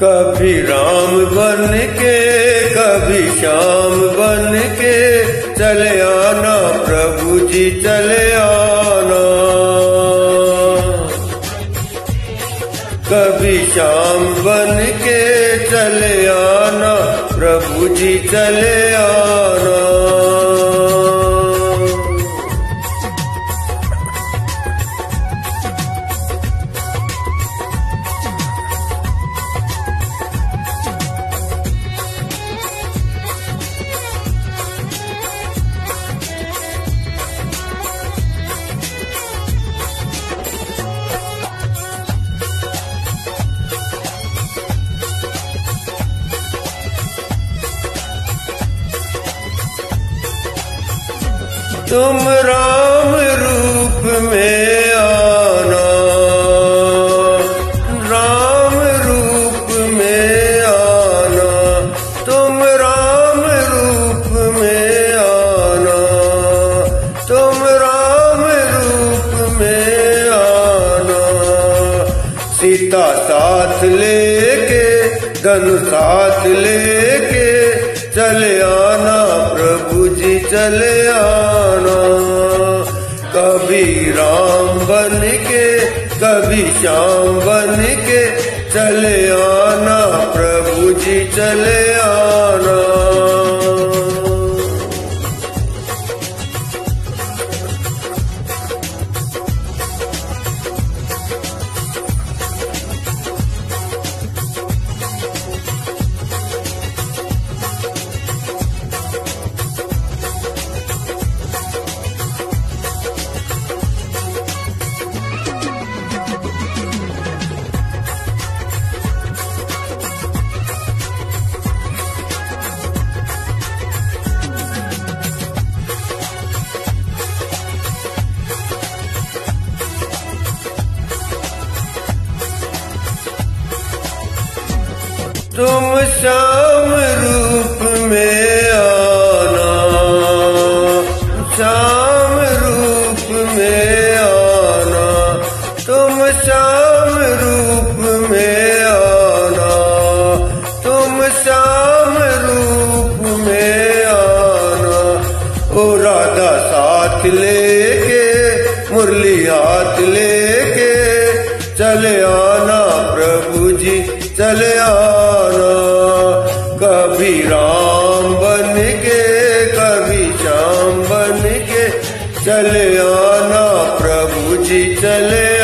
कभी राम बन के कभी श्याम बन के चले आना प्रभु जी, चले आना। कभी श्याम बन के चले आना प्रभु जी, चले आना। तुम राम रूप में आना। राम रूप में आना। तुम राम रूप में आना। तुम राम रूप में आना। सीता साथ लेके, धनु साथ लेके चले आना, प्रभु जी चले आना। कभी राम बन के कभी श्याम बन के चले आना, प्रभु जी चले तुम श्याम रूप में आना। श्याम रूप में आना। तुम श्याम रूप में आना। तुम श्याम रूप में आना। ओ राधा साथ लेके, मुरली हाथ लेके, चले जी चले आना। कभी राम बन के, कभी श्याम बन के। चले आना, प्रभु जी, चले